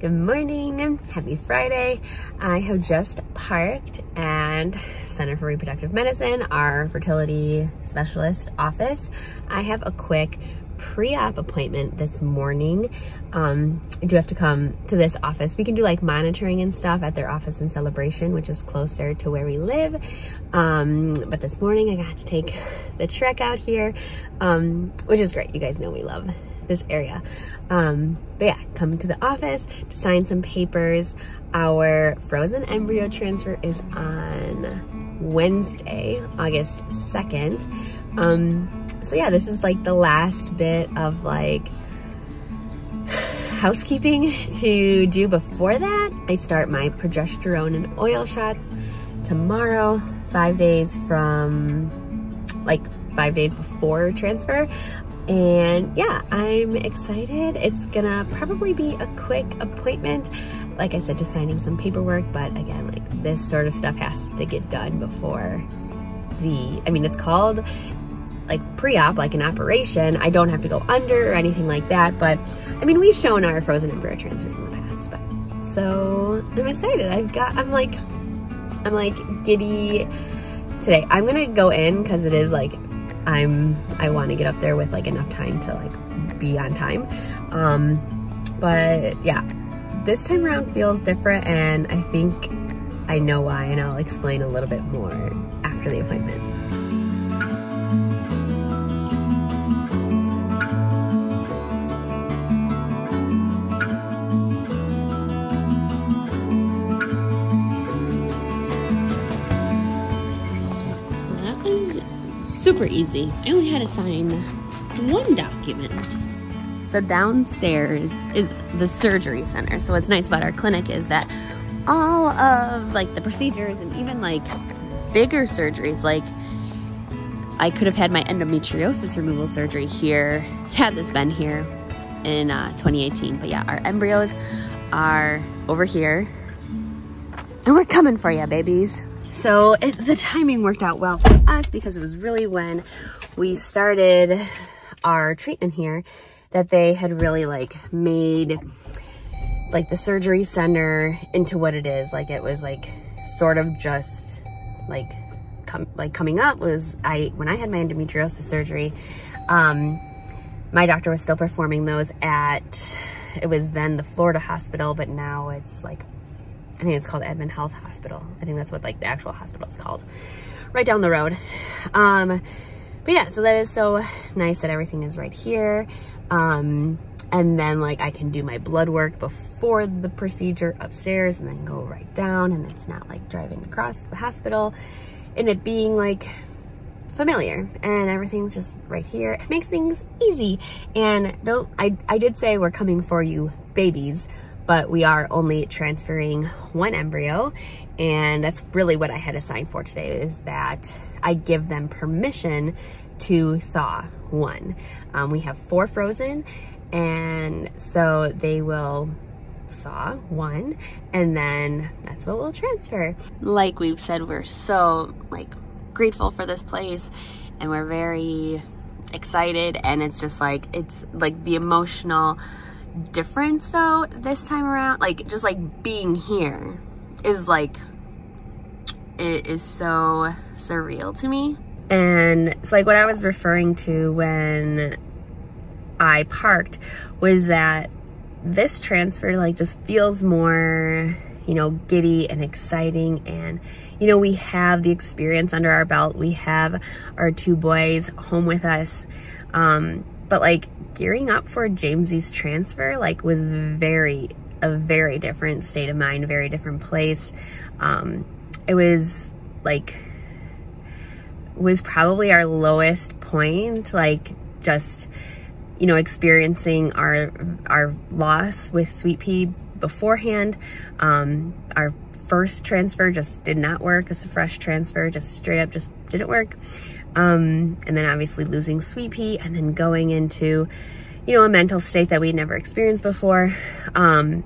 Good morning, happy Friday. I have just parked and Center for Reproductive Medicine, our fertility specialist office. I have a quick pre-op appointment this morning. Um, I do have to come to this office. We can do like monitoring and stuff at their office in Celebration, which is closer to where we live. Um, but this morning I got to take the trek out here, um, which is great. You guys know we love this area. Um, but yeah, coming to the office to sign some papers. Our frozen embryo transfer is on Wednesday, August 2nd. Um, so yeah, this is like the last bit of like housekeeping to do before that. I start my progesterone and oil shots tomorrow, five days from like five days before transfer. And yeah, I'm excited. It's gonna probably be a quick appointment. Like I said, just signing some paperwork, but again, like this sort of stuff has to get done before the, I mean, it's called like pre-op, like an operation. I don't have to go under or anything like that, but I mean, we've shown our frozen embryo transfers in the past, but so I'm excited. I've got, I'm like, I'm like giddy today. I'm gonna go in because it is like I'm I want to get up there with like enough time to like be on time. Um, but yeah, this time around feels different and I think I know why and I'll explain a little bit more after the appointment. Super easy. I only had to sign one document. So downstairs is the surgery center. So what's nice about our clinic is that all of like the procedures and even like bigger surgeries, like I could have had my endometriosis removal surgery here had this been here in uh, 2018. But yeah, our embryos are over here and we're coming for you, babies. So it, the timing worked out well for us because it was really when we started our treatment here that they had really like made like the surgery center into what it is. Like it was like sort of just like com like coming up was I when I had my endometriosis surgery, um, my doctor was still performing those at it was then the Florida hospital, but now it's like I think it's called AdventHealth Hospital. I think that's what like the actual hospital is called. Right down the road. Um, but yeah, so that is so nice that everything is right here. Um, and then like I can do my blood work before the procedure upstairs and then go right down and it's not like driving across the hospital and it being like familiar and everything's just right here. It makes things easy. And don't, I, I did say we're coming for you babies, but we are only transferring one embryo. And that's really what I had assigned for today is that I give them permission to thaw one. Um, we have four frozen and so they will thaw one and then that's what we'll transfer. Like we've said, we're so like grateful for this place and we're very excited and it's just like, it's like the emotional difference though this time around? Like just like being here is like it is so surreal to me. And it's like what I was referring to when I parked was that this transfer like just feels more you know giddy and exciting. And you know we have the experience under our belt. We have our two boys home with us. Um but like gearing up for Jamesy's transfer like was very, a very different state of mind, very different place. Um, it was like, was probably our lowest point, like just, you know, experiencing our, our loss with Sweet Pea beforehand. Um, our first transfer just did not work. It's a fresh transfer, just straight up just didn't work. Um, and then obviously losing Sweet Pea and then going into, you know, a mental state that we'd never experienced before. Um,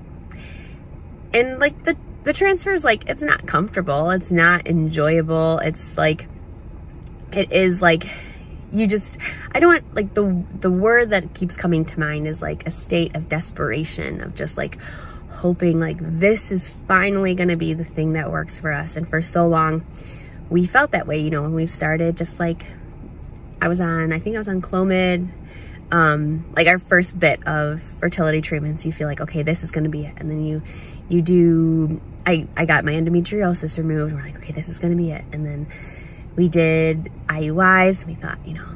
and like the, the transfer is like, it's not comfortable. It's not enjoyable. It's like, it is like, you just, I don't want, like the, the word that keeps coming to mind is like a state of desperation of just like hoping like this is finally going to be the thing that works for us. And for so long, we felt that way, you know, when we started just like, I was on, I think I was on Clomid, um, like our first bit of fertility treatments, you feel like, okay, this is going to be it. And then you, you do, I, I got my endometriosis removed. We're like, okay, this is going to be it. And then we did IUIs. We thought, you know,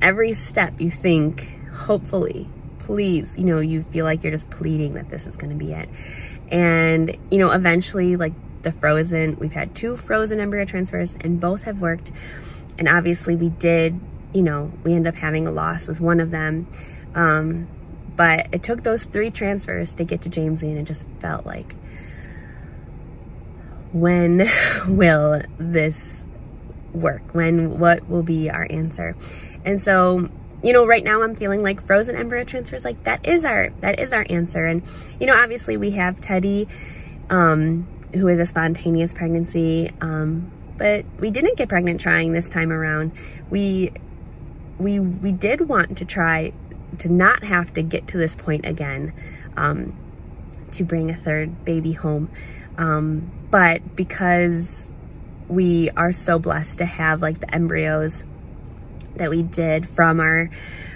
every step you think, hopefully, please, you know, you feel like you're just pleading that this is going to be it. And, you know, eventually, like the frozen, we've had two frozen embryo transfers and both have worked. And obviously we did, you know, we end up having a loss with one of them. Um, but it took those three transfers to get to Jamesy and it just felt like, when will this work? When, what will be our answer? And so, you know, right now I'm feeling like frozen embryo transfers, like that is our, that is our answer. And, you know, obviously we have Teddy, um, who is a spontaneous pregnancy. Um, but we didn't get pregnant trying this time around. We, we, we did want to try to not have to get to this point again, um, to bring a third baby home. Um, but because we are so blessed to have like the embryos that we did from our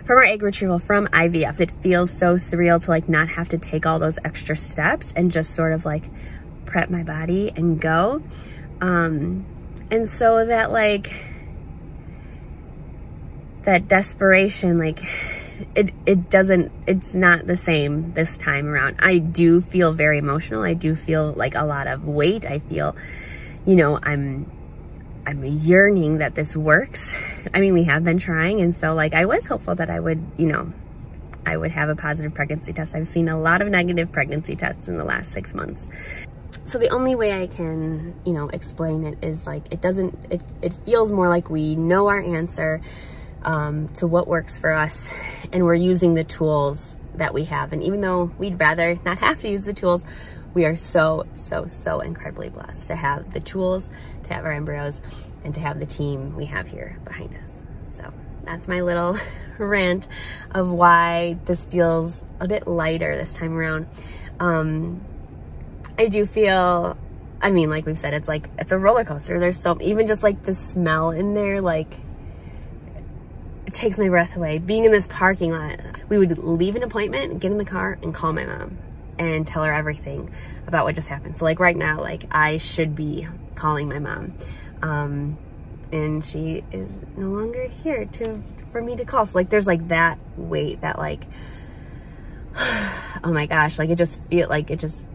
from our egg retrieval from IVF. It feels so surreal to like not have to take all those extra steps and just sort of like prep my body and go. Um, and so that like that desperation, like it, it doesn't, it's not the same this time around. I do feel very emotional. I do feel like a lot of weight. I feel, you know, I'm, I'm yearning that this works. I mean, we have been trying. And so like, I was hopeful that I would, you know, I would have a positive pregnancy test. I've seen a lot of negative pregnancy tests in the last six months. So the only way I can, you know, explain it is like, it doesn't, it, it feels more like we know our answer um, to what works for us and we're using the tools that we have. And even though we'd rather not have to use the tools, we are so, so, so incredibly blessed to have the tools, to have our embryos, and to have the team we have here behind us. So that's my little rant of why this feels a bit lighter this time around. Um, I do feel, I mean, like we've said, it's like, it's a roller coaster. There's so, even just like the smell in there, like, it takes my breath away. Being in this parking lot, we would leave an appointment, get in the car, and call my mom and tell her everything about what just happened. So like right now, like I should be calling my mom. Um, and she is no longer here to for me to call. So like there's like that weight that like oh my gosh, like it just feel like it just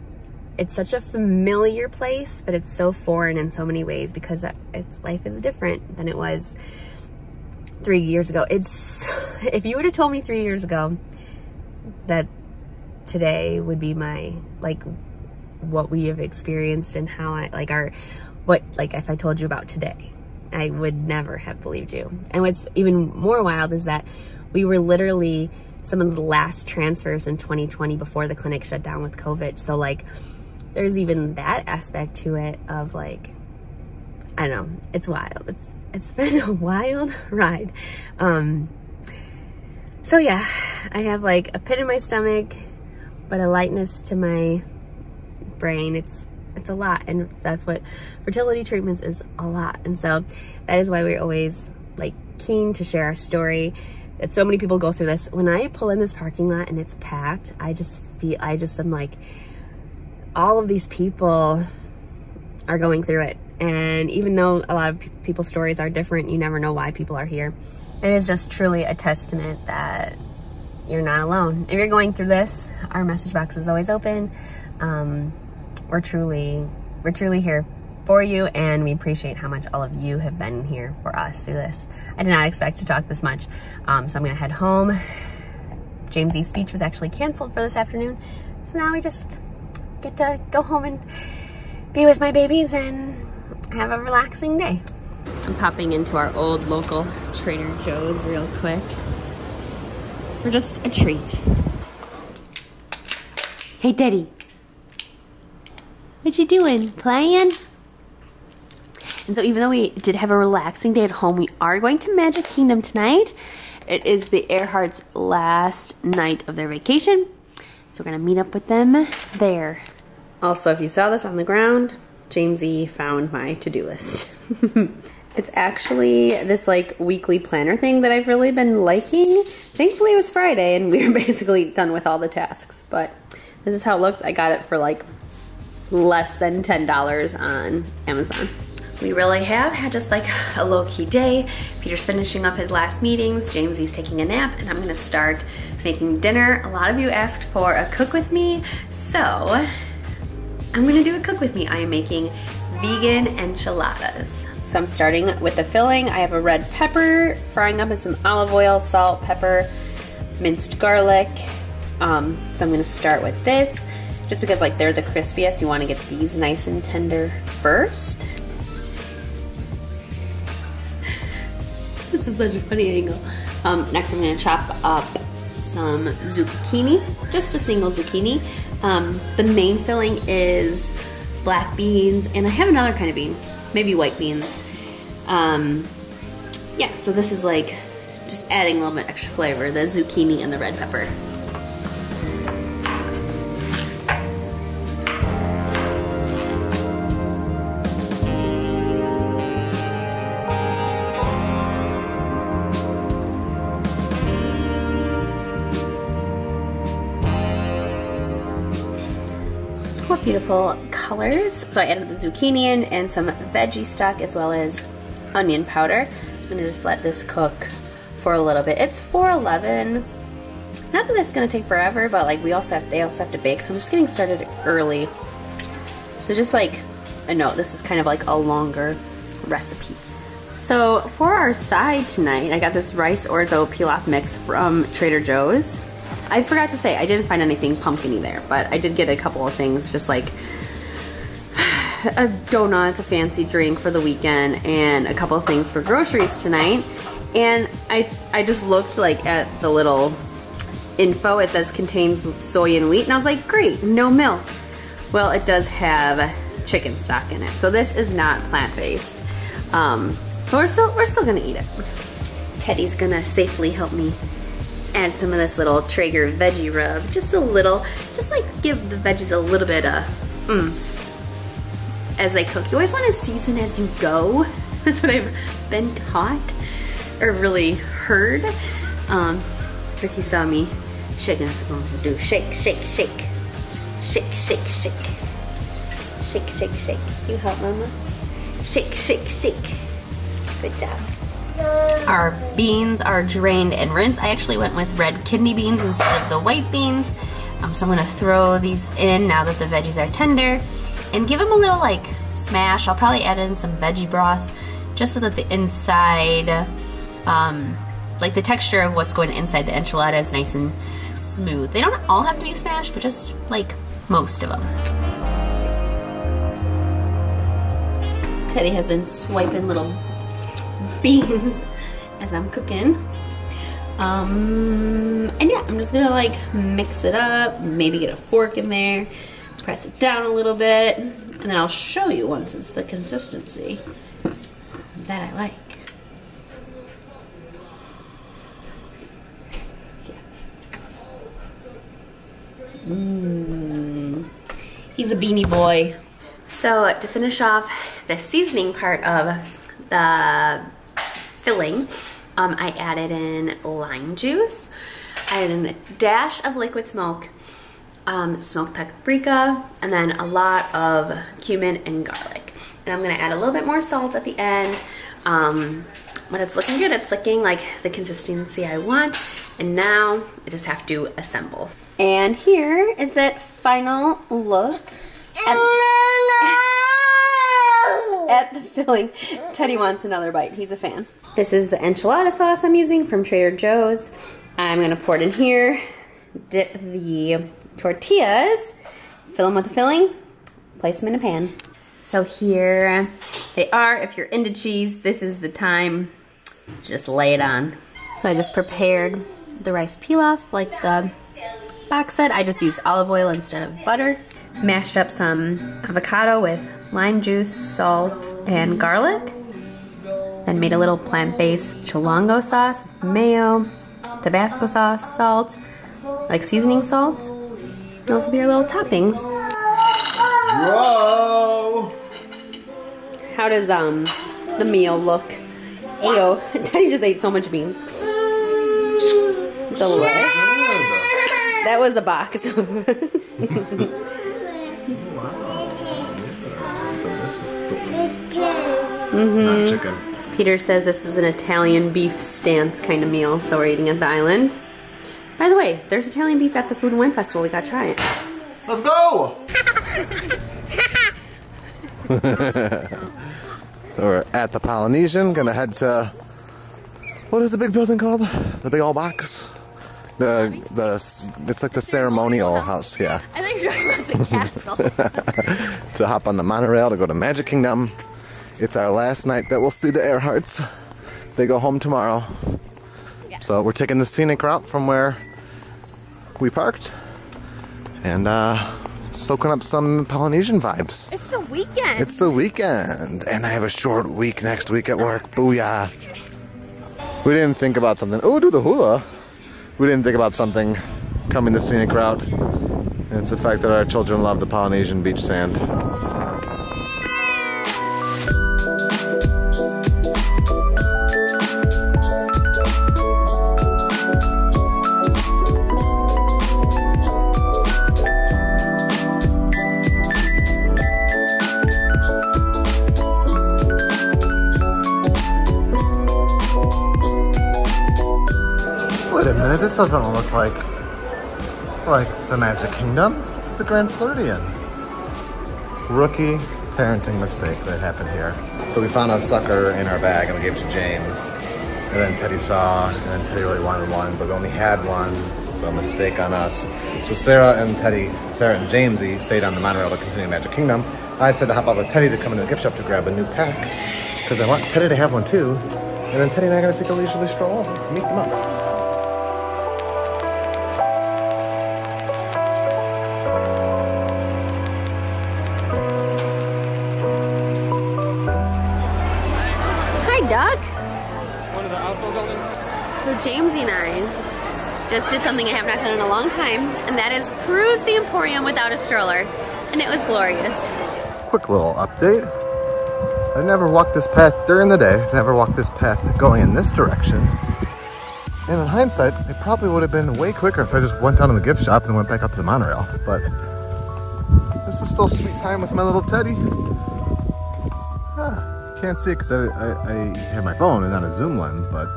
it's such a familiar place, but it's so foreign in so many ways because it's life is different than it was three years ago. It's if you would have told me three years ago that today would be my like what we have experienced and how I like our what like if I told you about today I would never have believed you and what's even more wild is that we were literally some of the last transfers in 2020 before the clinic shut down with COVID so like there's even that aspect to it of like I don't know it's wild it's it's been a wild ride um so yeah I have like a pit in my stomach but a lightness to my brain. It's it's a lot and that's what fertility treatments is a lot. And so that is why we're always like keen to share our story that so many people go through this. When I pull in this parking lot and it's packed, I just feel, I just am like, all of these people are going through it. And even though a lot of people's stories are different, you never know why people are here. It is just truly a testament that you're not alone. If you're going through this, our message box is always open. Um, we're truly, we're truly here for you and we appreciate how much all of you have been here for us through this. I did not expect to talk this much, um, so I'm gonna head home. Jamesy's speech was actually canceled for this afternoon, so now we just get to go home and be with my babies and have a relaxing day. I'm popping into our old local Trader Joe's real quick for just a treat. Hey, Daddy. What you doing? Playing? And so even though we did have a relaxing day at home, we are going to Magic Kingdom tonight. It is the Erhardt's last night of their vacation. So we're gonna meet up with them there. Also, if you saw this on the ground, Jamesy found my to-do list. it's actually this like weekly planner thing that I've really been liking. Thankfully it was Friday and we were basically done with all the tasks, but this is how it looks. I got it for like less than $10 on Amazon. We really have had just like a low-key day. Peter's finishing up his last meetings, Jamesy's taking a nap, and I'm gonna start making dinner. A lot of you asked for a cook with me, so I'm gonna do a cook with me. I am making vegan enchiladas. So I'm starting with the filling. I have a red pepper, frying up in some olive oil, salt, pepper, minced garlic. Um, so I'm gonna start with this, just because like they're the crispiest, you wanna get these nice and tender first. This is such a funny angle. Um, next I'm gonna chop up some zucchini, just a single zucchini. Um, the main filling is black beans, and I have another kind of bean, maybe white beans. Um, yeah, so this is like just adding a little bit extra flavor, the zucchini and the red pepper. Beautiful colors. So I added the zucchini in and some veggie stock as well as onion powder. I'm gonna just let this cook for a little bit. It's 411. Not that it's gonna take forever, but like we also have, they also have to bake, so I'm just getting started early. So just like a note, this is kind of like a longer recipe. So for our side tonight, I got this rice orzo pilaf mix from Trader Joe's. I forgot to say, I didn't find anything pumpkiny there, but I did get a couple of things just like a donut, a fancy drink for the weekend, and a couple of things for groceries tonight. And I, I just looked like at the little info. It says contains soy and wheat, and I was like, great, no milk. Well, it does have chicken stock in it, so this is not plant-based. Um, but we're still, we're still gonna eat it. Teddy's gonna safely help me and some of this little Traeger veggie rub. Just a little, just like give the veggies a little bit of oomph as they cook. You always want to season as you go. That's what I've been taught or really heard. Um, Ricky saw me shaking a going to do shake, shake, shake. Shake, shake, shake. Shake, shake, shake. You help, Mama? Shake, shake, shake. Good job. Our beans are drained and rinsed. I actually went with red kidney beans instead of the white beans. Um, so I'm gonna throw these in now that the veggies are tender and give them a little like smash. I'll probably add in some veggie broth just so that the inside, um, like the texture of what's going inside the enchilada is nice and smooth. They don't all have to be smashed, but just like most of them. Teddy has been swiping little beans as I'm cooking. Um, and yeah, I'm just gonna like mix it up, maybe get a fork in there, press it down a little bit, and then I'll show you once it's the consistency that I like. Mmm. He's a beanie boy. So to finish off the seasoning part of the filling, um, I added in lime juice. I added in a dash of liquid smoke, um, smoked paprika, and then a lot of cumin and garlic. And I'm gonna add a little bit more salt at the end. Um, when it's looking good, it's looking like the consistency I want. And now I just have to assemble. And here is that final look at, at the filling. Teddy wants another bite, he's a fan. This is the enchilada sauce I'm using from Trader Joe's. I'm gonna pour it in here, dip the tortillas, fill them with the filling, place them in a pan. So here they are. If you're into cheese, this is the time. Just lay it on. So I just prepared the rice pilaf like the box said. I just used olive oil instead of butter. Mashed up some avocado with lime juice, salt, and garlic. Then made a little plant-based chilango sauce, mayo, Tabasco sauce, salt, like seasoning salt. And those will be our little toppings. Whoa! How does um the meal look? Ayo, Teddy just ate so much beans. It's a lot. That was a box. Mm -hmm. It's not chicken. Peter says this is an Italian beef stance kind of meal, so we're eating at the island. By the way, there's Italian beef at the Food and Wine Festival. We gotta try it. Let's go! so we're at the Polynesian, gonna head to what is the big building called? The big old box? The the it's like the ceremonial house, yeah. I think you're talking about the castle. to hop on the monorail to go to Magic Kingdom. It's our last night that we'll see the Erhardts. They go home tomorrow. Yeah. So we're taking the scenic route from where we parked and uh, soaking up some Polynesian vibes. it's the weekend. It's the weekend, and I have a short week next week at work. Booyah! We didn't think about something. Oh, do the hula. We didn't think about something coming the scenic route. And it's the fact that our children love the Polynesian beach sand. This doesn't look like like the Magic Kingdom. It's the Grand Floridian. Rookie parenting mistake that happened here. So we found a sucker in our bag and we gave it to James. And then Teddy saw, and then Teddy really wanted one, but we only had one, so a mistake on us. So Sarah and Teddy, Sarah and Jamesy stayed on the monorail to continue Magic Kingdom. I said to hop out with Teddy to come into the gift shop to grab a new pack, because I want Teddy to have one too. And then Teddy and I are gonna take a leisurely stroll, meet them up. Just did something I have not done in a long time, and that is cruise the Emporium without a stroller, and it was glorious. quick little update. I've never walked this path during the day, I've never walked this path going in this direction. And in hindsight, it probably would have been way quicker if I just went down to the gift shop and went back up to the monorail. But this is still sweet time with my little Teddy. Ah, can't see it because I, I, I have my phone and not a zoom lens, but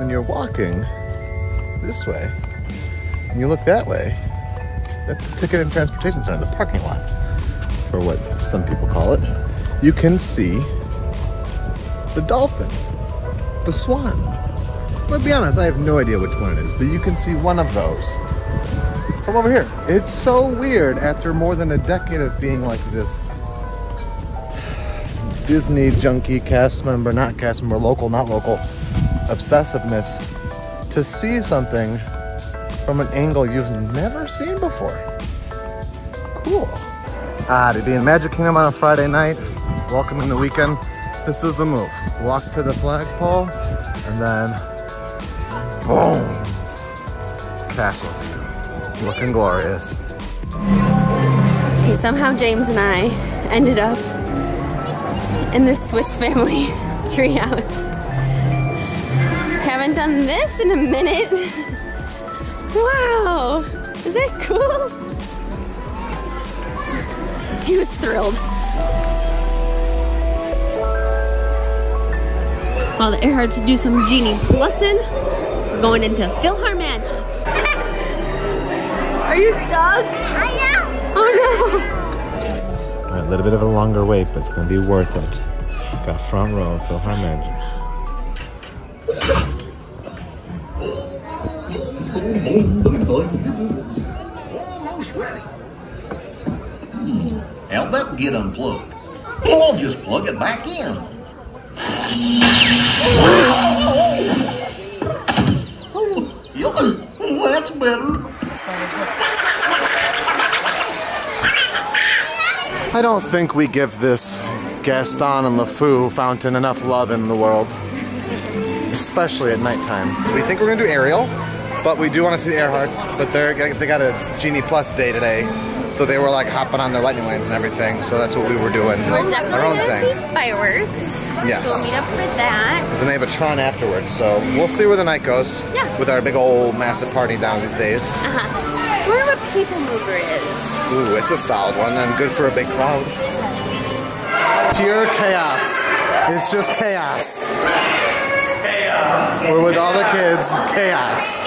when you're walking this way. And you look that way, that's the ticket and transportation center, the parking lot or what some people call it, you can see the dolphin, the swan. Gonna be honest, I have no idea which one it is, but you can see one of those from over here. It's so weird after more than a decade of being like this. Disney junkie cast member, not cast member, local, not local, obsessiveness to see something from an angle you've never seen before. Cool. Ah, to be in Magic Kingdom on a Friday night, welcoming the weekend, this is the move. Walk to the flagpole, and then, boom, castle view. Looking glorious. Okay, somehow James and I ended up in this Swiss family treehouse. Haven't done this in a minute. Wow, is that cool? He was thrilled. While the Erhardts do some genie plussing, we're going into PhilharMagic. Are you stuck? Oh All right, a little bit of a longer wait, but it's gonna be worth it. Got front row, PhilharMagic. Hmm, how'd that get unplugged? Well, I'll just plug it back in. Yep, that's better. I don't think we give this Gaston and LeFou fountain enough love in the world. Especially at nighttime. So we think we're gonna do Ariel, but we do want to see the Erhardts, but they're they got a Genie Plus day today. So they were like hopping on their lightning lanes and everything. So that's what we were doing. We're Our own gonna thing. see fireworks. Yes. So we'll meet up for that. Then they have a Tron afterwards, so we'll see where the night goes. Yeah. With our big old massive party down these days. Uh-huh. Where what people mover is. Ooh, it's a solid one and good for a big crowd. Pure chaos. It's just chaos. We're with all the kids. Chaos.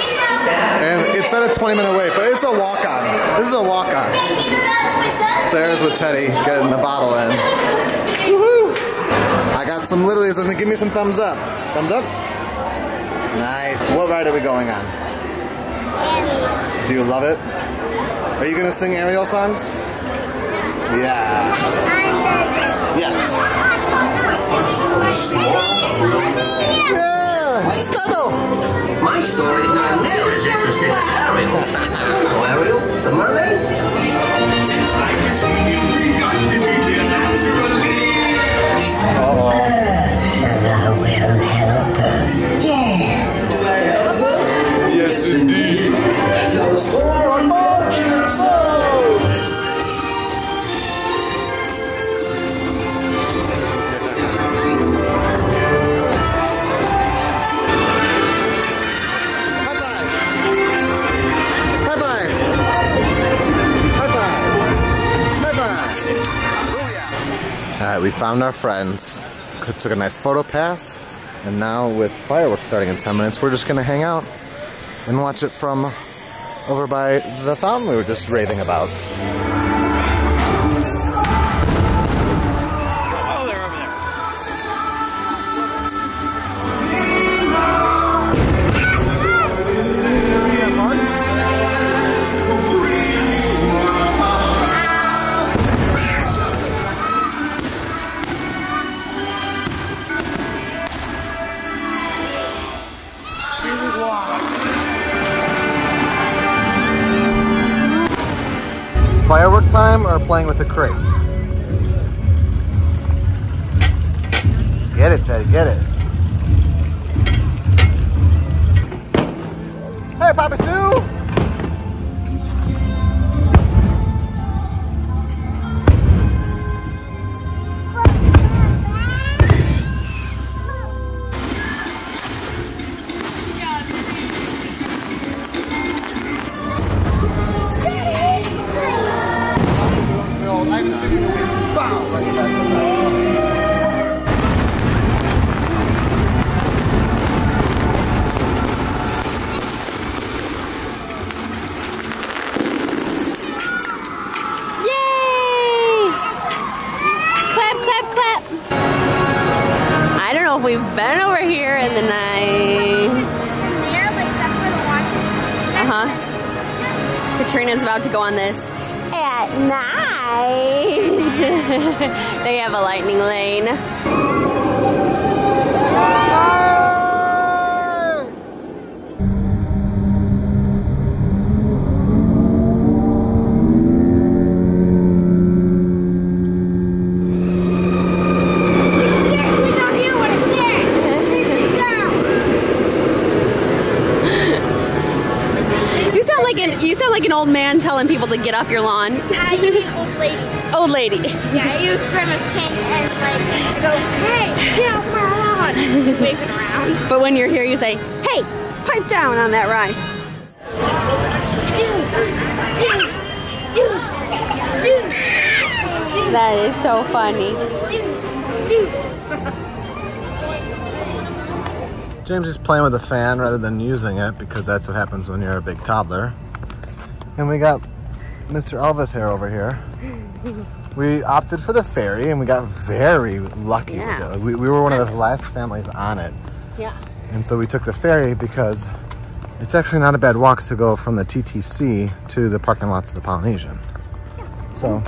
And it's not a 20 minute wait, but it's a walk on. This is a walk on. Sarah's with Teddy getting the bottle in. Woohoo! I got some says give me some thumbs up. Thumbs up? Nice. What ride are we going on? Do you love it? Are you gonna sing Ariel songs? Yeah. Yeah. Scuttle. My story's not near as interesting as Ariel's. Oh, Ariel, the mermaid? Found our friends. Took a nice photo pass. And now with fireworks starting in 10 minutes, we're just gonna hang out and watch it from over by the fountain we were just raving about. With a crate? About to go on this at night. they have a lightning lane. Telling people to get off your lawn. Uh, you mean old lady. Old lady. Yeah, I use grandma's cane and like I go, hey, get off my lawn. Waving around. But when you're here, you say, "Hey, pipe down on that ride." That is so funny. James is playing with a fan rather than using it because that's what happens when you're a big toddler. And we got Mr. Elvis hair over here. We opted for the ferry and we got very lucky Yeah. with it. We, we were one of the last families on it. Yeah. And so we took the ferry because it's actually not a bad walk to go from the TTC to the parking lots of the Polynesian. Yeah. So,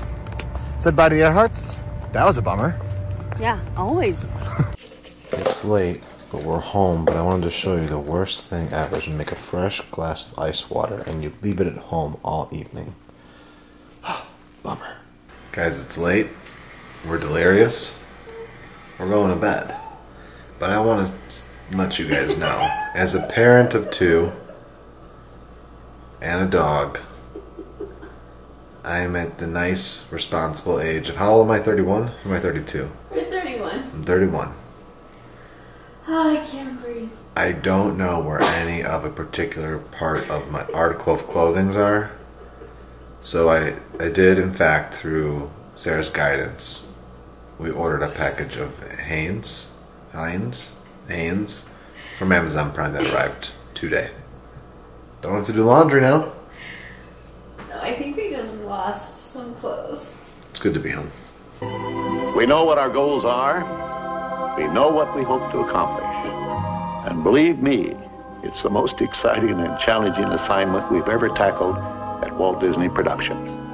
said bye to Erhardts. That was a bummer. Yeah, always. It's late, but we're home. But I wanted to show you the worst thing ever is you make a fresh glass of ice water and you leave it at home all evening. Bummer. Guys, it's late. We're delirious. We're going to bed. But I want to let you guys know, as a parent of two and a dog, I am at the nice, responsible age of how old am I? 31? Or am I 32? You're 31. I'm 31. Oh, I can't breathe. I don't know where any of a particular part of my article of clothing are. So I, I did, in fact, through Sarah's guidance, we ordered a package of Hanes, Heinz, Hanes, from Amazon Prime that arrived today. Don't have to do laundry now. No, I think we just lost some clothes. It's good to be home. We know what our goals are. We know what we hope to accomplish. And believe me, it's the most exciting and challenging assignment we've ever tackled at Walt Disney Productions.